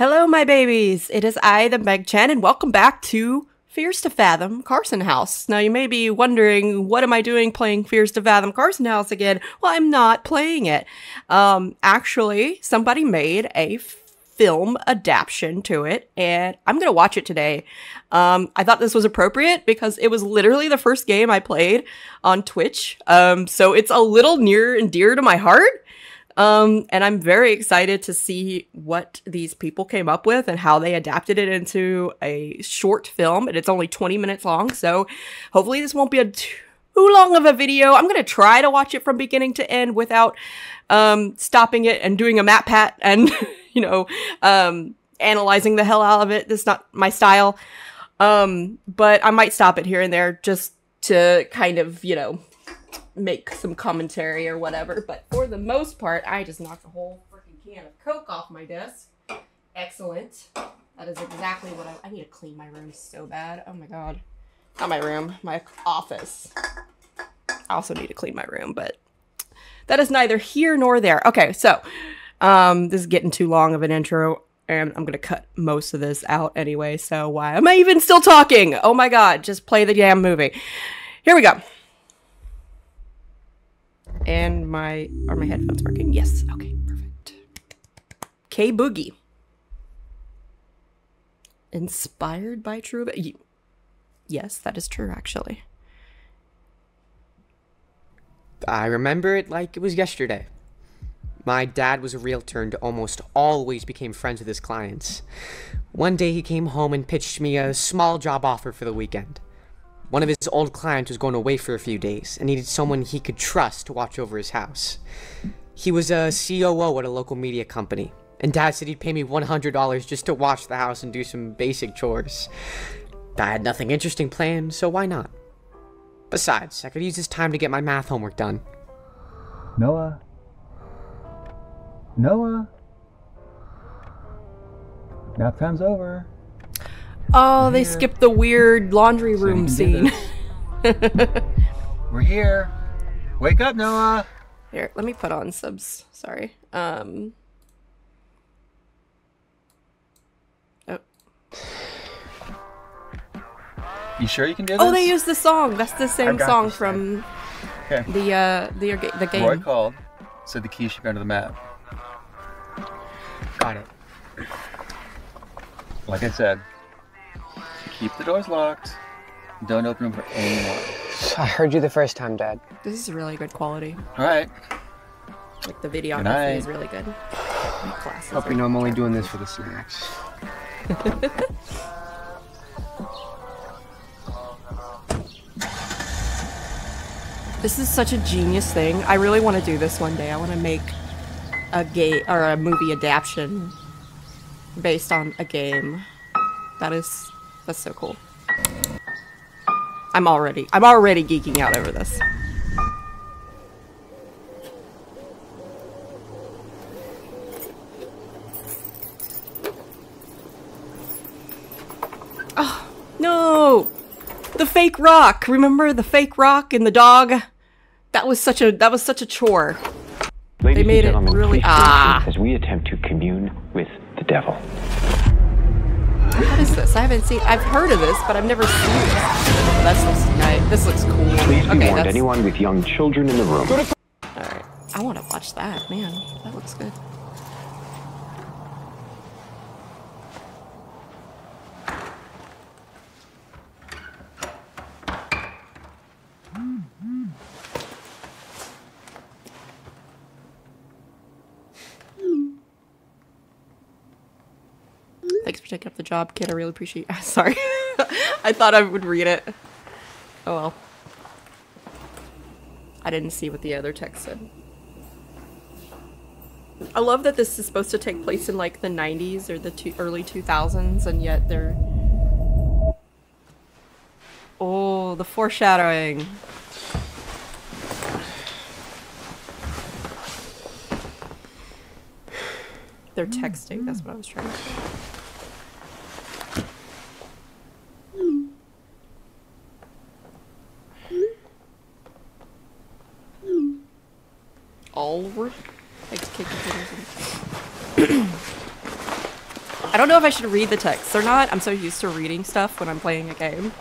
Hello, my babies. It is I, the Meg Chan, and welcome back to Fears to Fathom Carson House. Now, you may be wondering, what am I doing playing Fears to Fathom Carson House again? Well, I'm not playing it. Um, actually, somebody made a film adaptation to it, and I'm gonna watch it today. Um, I thought this was appropriate because it was literally the first game I played on Twitch. Um, so it's a little near and dear to my heart. Um, and I'm very excited to see what these people came up with and how they adapted it into a short film. And it's only 20 minutes long, so hopefully this won't be a too long of a video. I'm gonna try to watch it from beginning to end without um, stopping it and doing a map pat and you know um, analyzing the hell out of it. That's not my style. Um, but I might stop it here and there just to kind of you know make some commentary or whatever. But for the most part, I just knocked a whole freaking can of Coke off my desk. Excellent. That is exactly what I, I need to clean my room so bad. Oh my god. Not my room, my office. I also need to clean my room, but that is neither here nor there. Okay, so um, this is getting too long of an intro, and I'm gonna cut most of this out anyway. So why am I even still talking? Oh my god, just play the damn movie. Here we go. And my are my headphones working? Yes. Okay, perfect. KeiBoogie. Inspired by True. Yes, that is true. Actually, I remember it like it was yesterday. My dad was a realtor and almost always became friends with his clients. One day he came home and pitched me a small job offer for the weekend. One of his old clients was going away for a few days and needed someone he could trust to watch over his house. He was a COO at a local media company, and dad said he'd pay me $100 just to watch the house and do some basic chores. I had nothing interesting planned, so why not? Besides, I could use this time to get my math homework done. Noah? Noah? Nap time's over. Oh, they skipped the weird laundry So room scene. We're here. Wake up, Noah. Here, let me put on subs. Sorry. Um. Oh, You sure you can do this? oh, they used the song. That's the same song this, from Okay. the uh the the game. Roy called. Said the key should go to the map. Got it. Like I said, keep the doors locked. Don't open them for anyone. I heard you the first time, Dad. This is really good quality. All right. Like the videography is really good. My glasses Hope you know I'm only doing this for the snacks. This is such a genius thing. I really want to do this one day. I want to make a game or a movie adaptation based on a game. That is that's so cool. I'm already I'm already geeking out over this. Oh, no. The fake rock. Remember the fake rock and the dog? That was such a that was such a chore. Ladies made it really- Ah. as we attempt to commune with the devil. What is this? I haven't seen. I've heard of this, but I've never seen this. This looks nice. This looks cool. Please be okay, warned, that's anyone with young children in the room. all right. I want to watch that. Man, that looks good. Thanks for taking up the job, kid. I really appreciate. Sorry, I thought I would read it. Oh well. I didn't see what the other text said. I love that this is supposed to take place in like the 90s or the two, early 2000s, and yet they're. Oh, the foreshadowing. They're texting, that's what I was trying to say. Likes kicking computers. I don't know if I should read the text or not. I'm so used to reading stuff when I'm playing a game.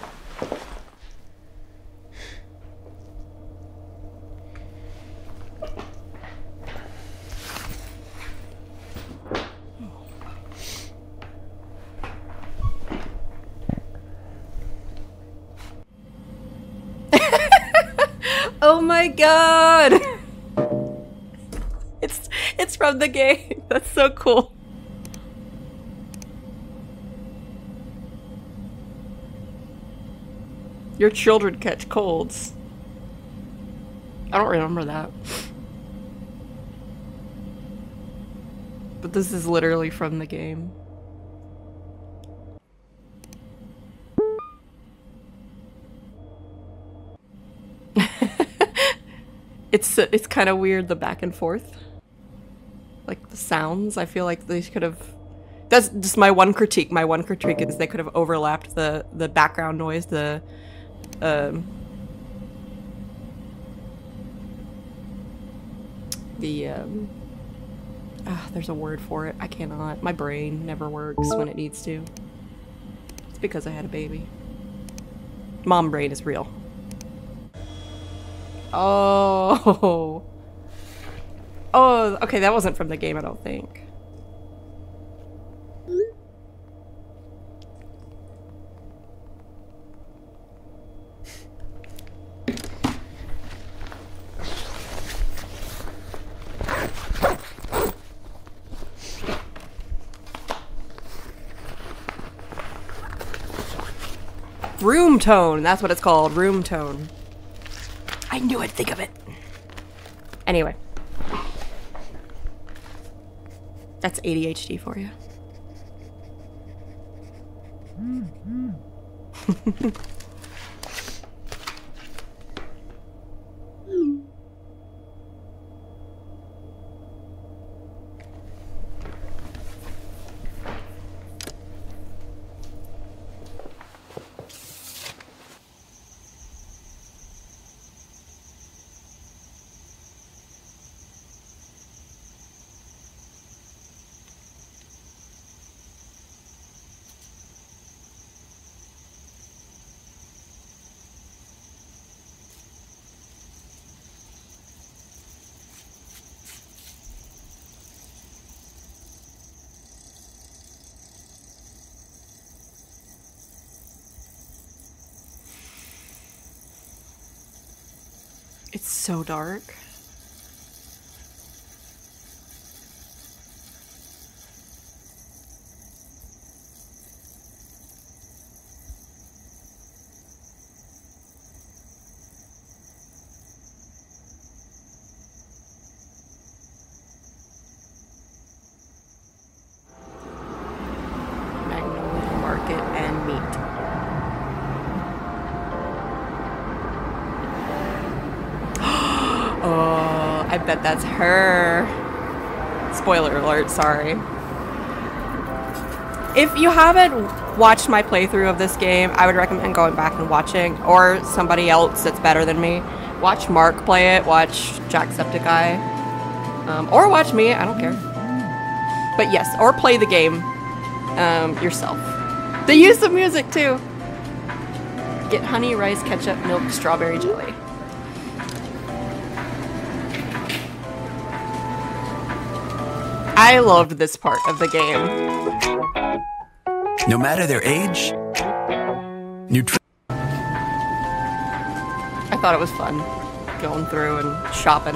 oh my god! From the game. That's so cool. Your children catch colds. I don't remember that. But this is literally from the game. it's it's kind of weird the back and forth. Like the sounds, I feel like they could have that's just my one critique. My one critique is they could have overlapped the the background noise, the um the um ah, there's a word for it. I cannot. My brain never works when it needs to. It's because I had a baby. Mom brain is real. Oh. Oh, okay, that wasn't from the game, I don't think. Room tone, that's what it's called, room tone. I knew I'd think of it. Anyway. That's ADHD for you. It's mm-hmm. so dark. Magnolia Market and meat. Bet that's her. Spoiler alert, sorry. If you haven't watched my playthrough of this game, I would recommend going back and watching, or somebody else that's better than me. Watch Mark play it, watch Jacksepticeye, um, or watch me, I don't care. But yes, or play the game um, yourself. They use the music too. Get honey, rice, ketchup, milk, strawberry jelly. I loved this part of the game. No matter their age, nutrition. I thought it was fun going through and shopping.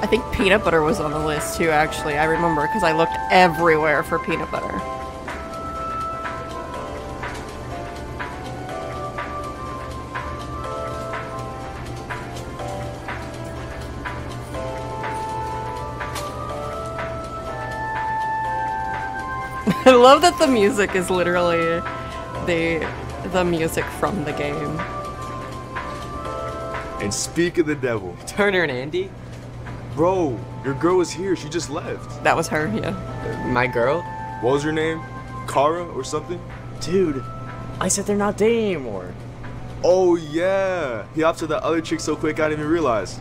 I think peanut butter was on the list too, actually. I remember because I looked everywhere for peanut butter. I love that the music is literally the the music from the game. And speak of the devil. Turner and Andy? Bro, your girl was here. She just left. That was her, yeah. My girl? What was her name? Kara or something? Dude, I said they're not dating anymore. Oh yeah. He hopped to the other chick so quick I didn't even realize.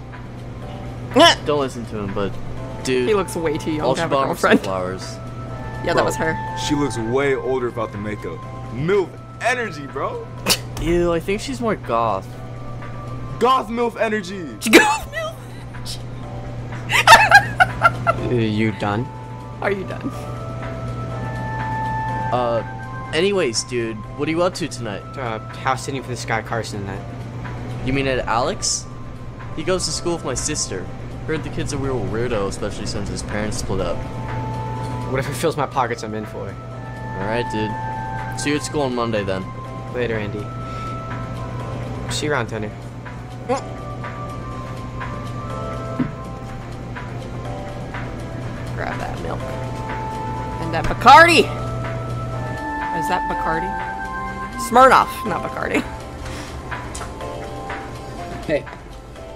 Don't listen to him, but dude, He looks way too young all to she have a bought were girlfriend. flowers. Yeah, that was her. She looks way older without the makeup. MILF energy, bro. Ew, I think she's more goth. Goth MILF energy. She goes, Uh, you done? Are you done? Uh, anyways, dude, what are you up to tonight? Uh, house sitting for this guy Carson and that. You mean at Alex? He goes to school with my sister. Heard the kid's a real weirdo, especially since his parents split up. What if it fills my pockets? I'm in for it. Alright, dude. See you at school on Monday then. Later, Andy. See you around, Tony. Grab that milk. And that Bacardi! Is that Bacardi? Smirnoff, not Bacardi. Hey.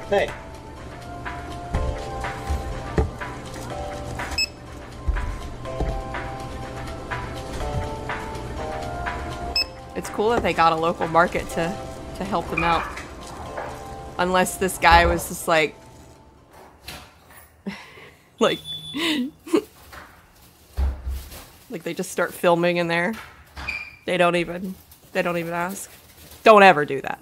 Hey. Cool that they got a local market to to help them out. Unless this guy was just like like like they just start filming in there. They don't even they don't even ask. Don't ever do that.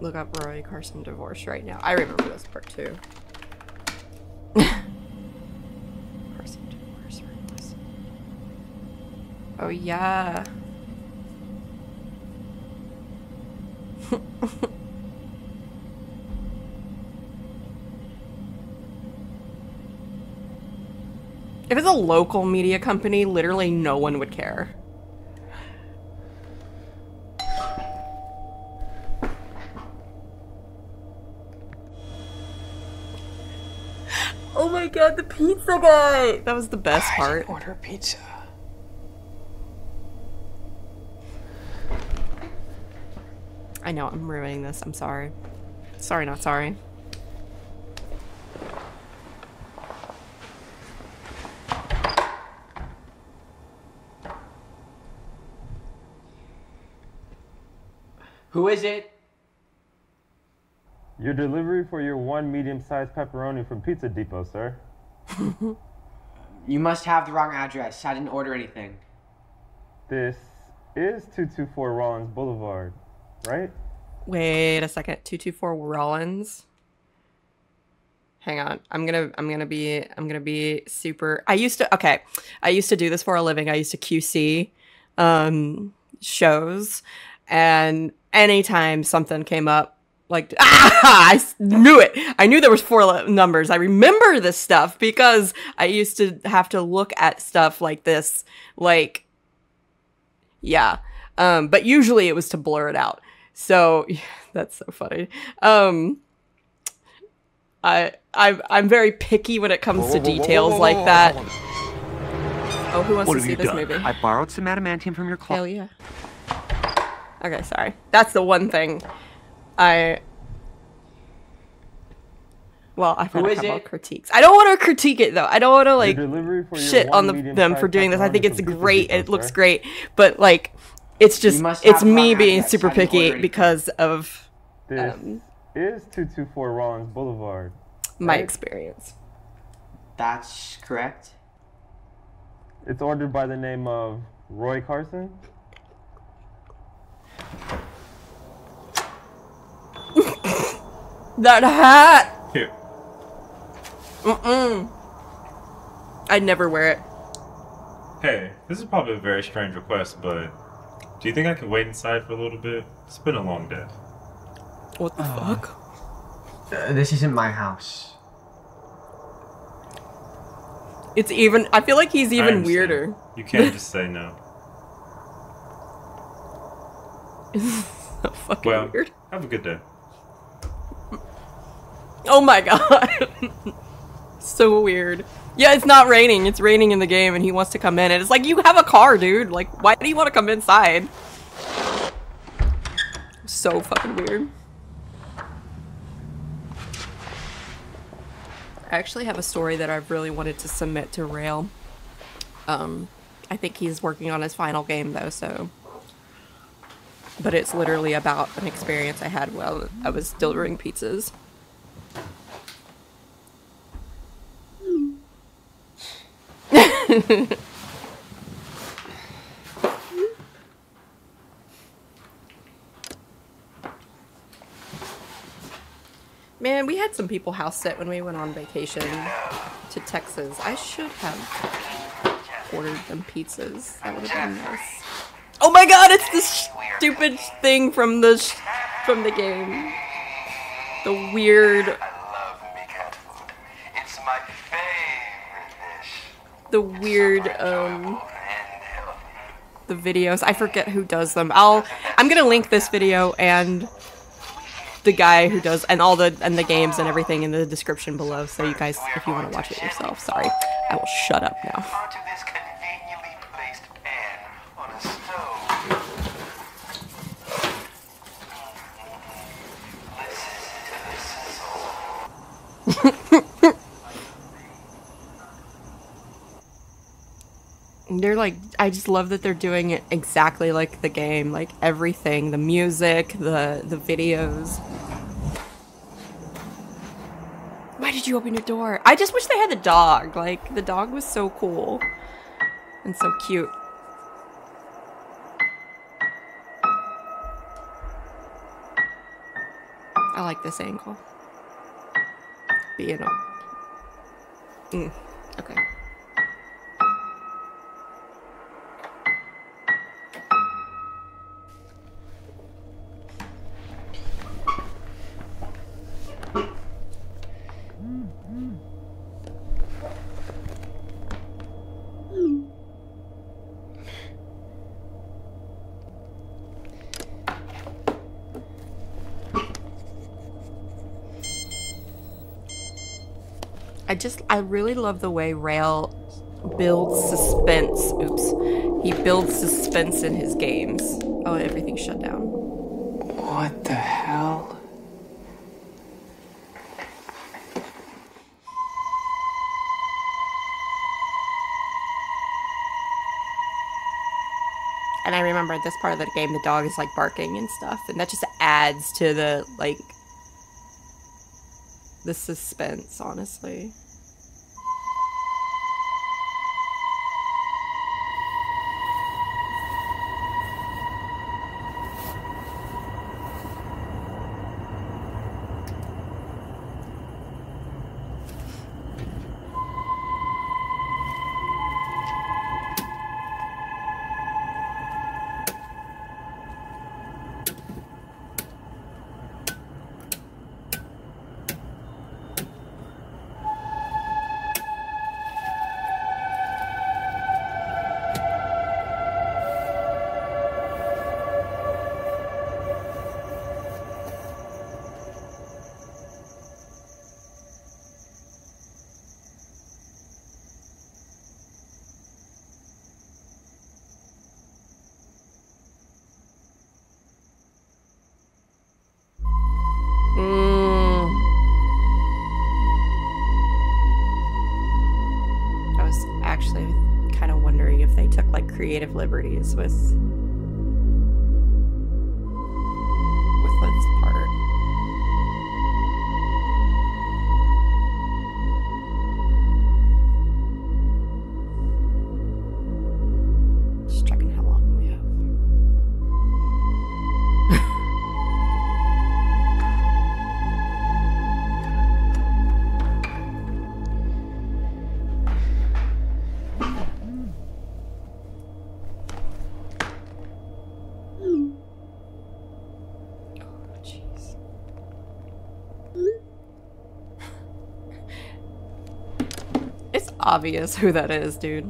Look Roy divorce right now. I remember this part too. Was- Oh yeah. if it's a local media company, literally no one would care. Oh my god, pizza guy! That was the best part. Order pizza. I know, I'm ruining this. I'm sorry. Sorry, not sorry. Who is it? Your delivery for your one medium-sized pepperoni from Pizza Depot, sir. You must have the wrong address. I didn't order anything. This is 224 Rollins Boulevard, right? Wait a second. 224 Rollins. Hang on. I'm going to I'm going to be I'm going to be super I used to okay. I used to do this for a living. I used to QC um shows and anytime something came up like ah, I knew it. I knew there was four numbers. I remember this stuff because I used to have to look at stuff like this like yeah. Um, but usually it was to blur it out. So yeah, that's so funny. Um, I I I'm very picky when it comes to details like that. Oh, who wants What to see this done? movie? I borrowed some adamantium from your closet. Hell yeah. Okay, sorry. That's the one thing I. Well, I found Who a couple of critiques. I don't want to critique it though. I don't want to like your delivery for your shit on the, them for doing this. I think it's great. It looks sir. great, but like, it's just it's me being super I didn't order picky anything. because of This Um, is 224 Rollins Boulevard. my Right. experience. That's correct. It's ordered by the name of Roy Carson. That hat. Here. Mm-mm. I'd never wear it. Hey, this is probably a very strange request, but do you think I could wait inside for a little bit? It's been a long day. What the fuck? Uh, this isn't my house. It's even. I feel like he's even weirder. You can't just say no. This is so fucking Well, weird. have a good day. Oh my god. so weird. Yeah, it's not raining. It's raining in the game and he wants to come in. And it's like, you have a car, dude. Like, why do you want to come inside? So fucking weird. I actually have a story that I've really wanted to submit to Rayll. Um, I think he's working on his final game though, so. But it's literally about an experience I had while I was delivering pizzas. Man, we had some people house sit when we went on vacation to Texas. I should have ordered them pizzas. That would have been nice. Oh my god, it's this stupid thing from the from the game. The weird the weird um the videos. I forget who does them. I'll I'm to link this video and the guy who does and all the and the games and everything in the description below so you guys if you want to watch it yourself. Sorry. I will shut up now. They're like I just love that they're doing it exactly like the game, like everything, the music, the the videos. Why did you open your door? I just wish they had the dog. Like the dog was so cool and so cute. I like this angle. Being a mm, okay. Just, I really love the way Rayll builds suspense. Oops. He builds suspense in his games. Oh, everything shut down. What the hell? And I remember this part of the game, the dog is like barking and stuff, and that just adds to the like the suspense, honestly. Creative liberties with with obvious who that is, dude.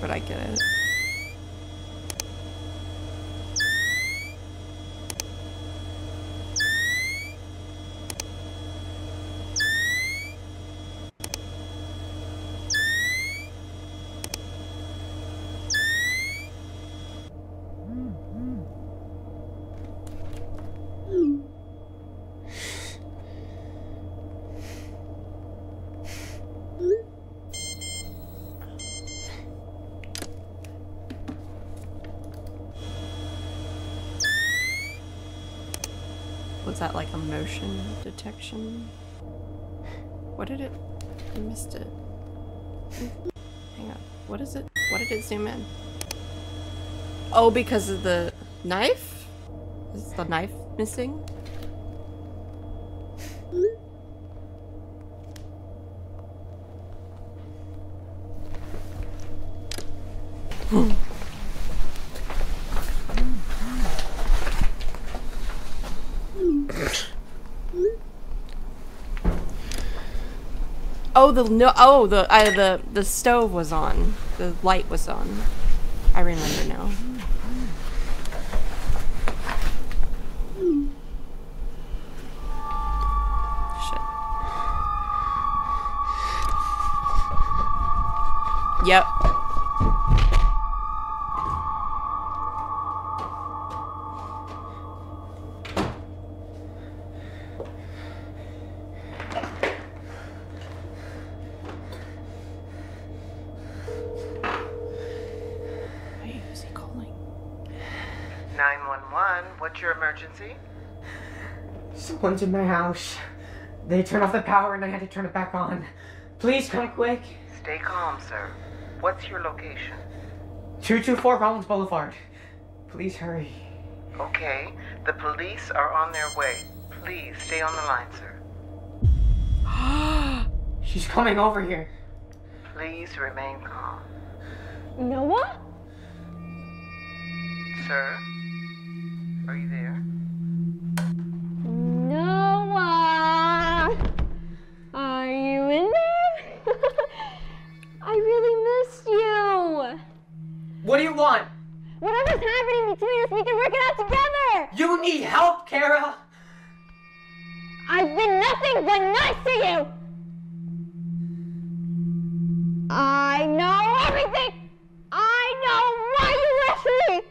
But I get it. Was that like a motion detection? What did it? I missed it. Hang on. What is it? What did it zoom in? Oh, because of the knife? Is the knife missing? Oh, the no. Oh, the the the stove was on. The light was on. I remember now. Shit. Yep. Someone's in my house. They turned off the power and I had to turn it back on. Please come quick. Stay calm, sir. What's your location? 224 Rollins Boulevard. Please hurry. Okay, the police are on their way. Please stay on the line, sir. She's coming over here. Please remain calm. Noah? Sir? Are you there? What do you want? Whatever's happening between us, we can work it out together. You need help, Kara. I've been nothing but nice to you. I know everything. I know why you left me.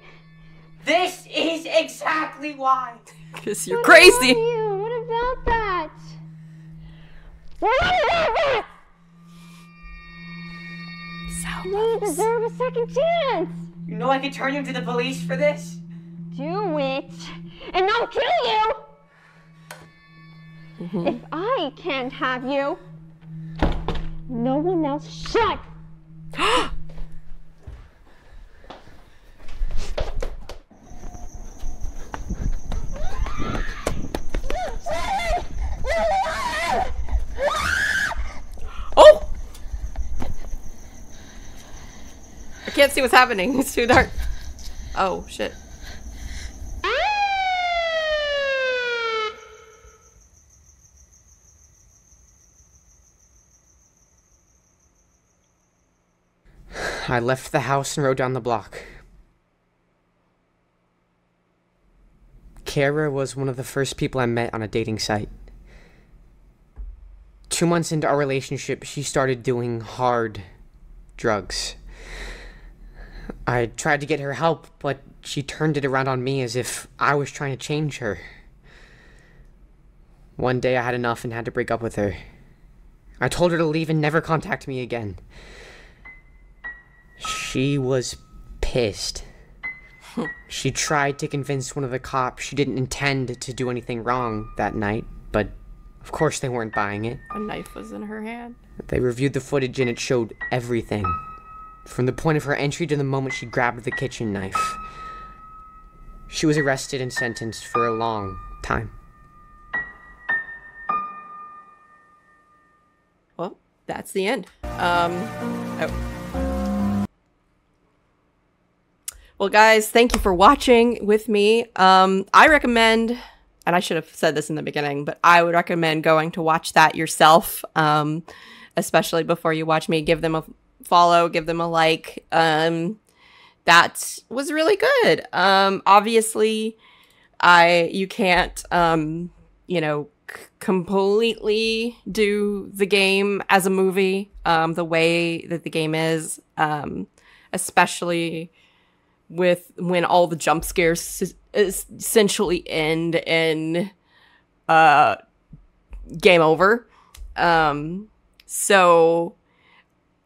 This is exactly why. Because you're What crazy. about you? What about that? What about that? You deserve a second chance. You know I could turn you into the police for this? Do it, and I'll kill you. Mm-hmm. If I can't have you, no one else should. Oh! I can't see what's happening. It's too dark. Oh, shit. I left the house and rode down the block. Kara was one of the first people I met on a dating site. Two months into our relationship, she started doing hard drugs. I tried to get her help, but she turned it around on me as if I was trying to change her. One day I had enough and had to break up with her. I told her to leave and never contact me again. She was pissed. she tried to convince one of the cops she didn't intend to do anything wrong that night, but of course they weren't buying it. A knife was in her hand. They reviewed the footage and it showed everything. From the point of her entry to the moment she grabbed the kitchen knife. She was arrested and sentenced for a long time. Well, that's the end. Um, oh. Well, guys, thank you for watching with me. Um, I recommend, and I should have said this in the beginning, but I would recommend going to watch that yourself, um, especially before you watch me. Give them a follow, give them a like. Um, that was really good. Um, obviously, I you can't um, you know completely do the game as a movie um, the way that the game is, um, especially with when all the jump scares essentially end in uh, game over. Um, so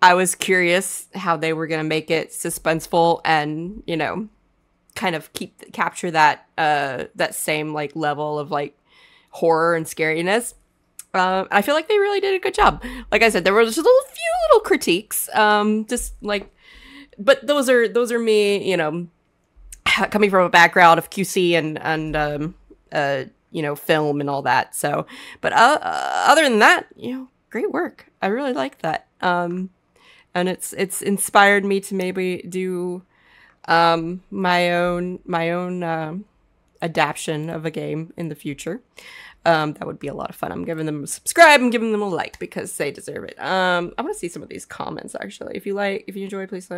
I was curious how they were going to make it suspenseful and, you know, kind of keep capture that uh that same like level of like horror and scariness. Um, I feel like they really did a good job. Like I said, there were just a little few little critiques. Um, just like, but those are those are me, you know, coming from a background of QC and and um, uh, you know, film and all that. So, but uh, uh, other than that, you know, great work. I really like that. Um, and it's it's inspired me to maybe do um my own my own um adaptation of a game in the future. Um, that would be a lot of fun. I'm giving them a subscribe. I'm giving them a like because they deserve it. Um, I want to see some of these comments actually. If you like, if you enjoy, please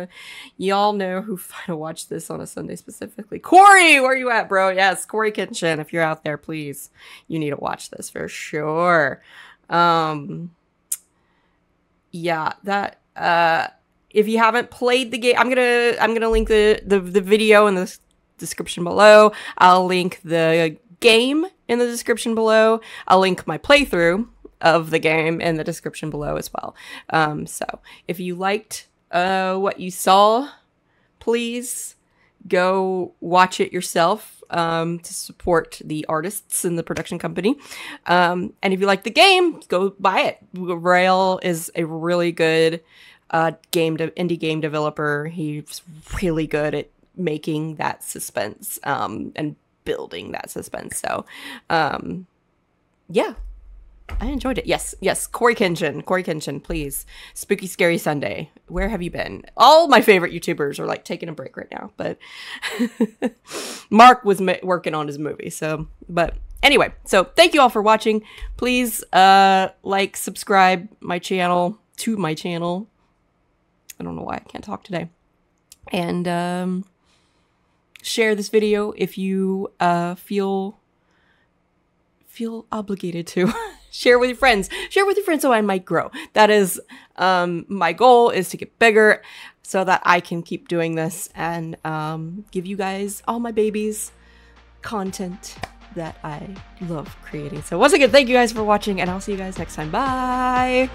y'all know who final watch this on a Sunday specifically. Cory, where you at, bro? Yes, Cory Kenshin. If you're out there, please, you need to watch this for sure. Um, yeah, that uh if you haven't played the game i'm gonna i'm gonna link the the, the video in the description below. I'll link the game in the description below. I'll link my playthrough of the game in the description below as well. Um so if you liked uh what you saw please go watch it yourself um, to support the artists and the production company. Um, and if you like the game, go buy it. Rayll is a really good uh, game indie game developer. He's really good at making that suspense um, and building that suspense. So, um, yeah, I enjoyed it. Yes, yes. Cory Kenshin, Cory Kenshin, please. Spooky Scary Sunday. Where have you been? All my favorite YouTubers are like taking a break right now, but Mark was working on his movie. So, but anyway, so thank you all for watching. Please, uh, like, subscribe my channel to my channel. I don't know why I can't talk today. And, um, share this video if you, uh, feel feel obligated to share with your friends. Share with your friends so i might grow. That is um my goal is to get bigger so that i can keep doing this and um give you guys all my babies content that i love creating. So once again thank you guys for watching and i'll see you guys next time. Bye